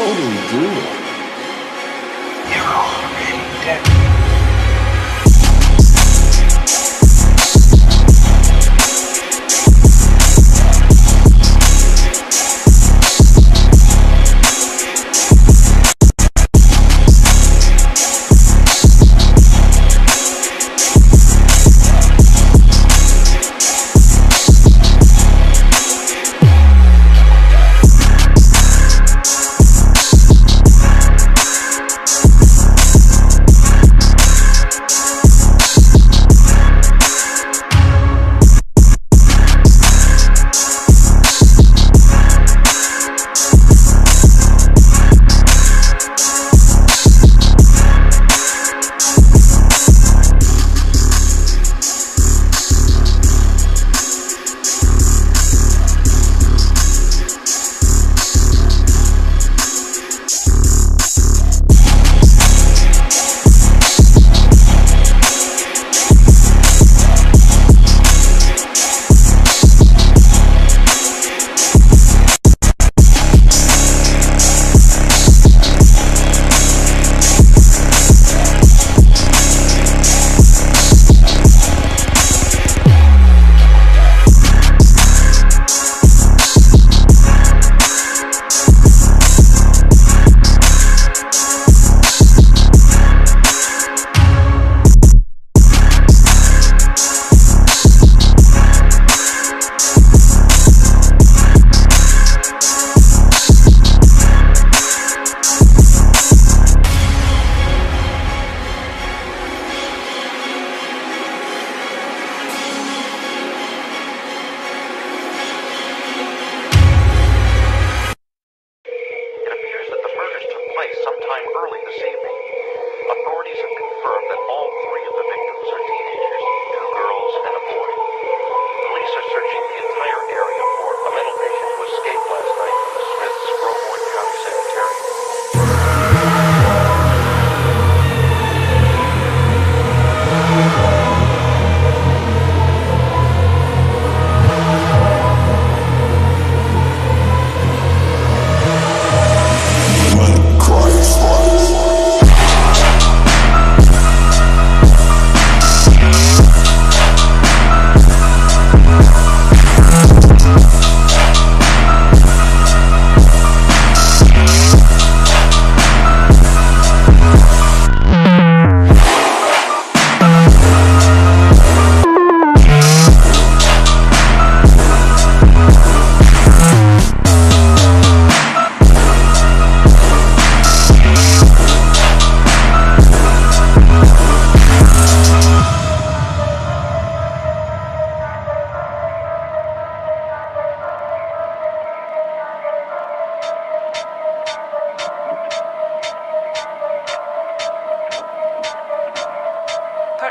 totally do it. You're already dead.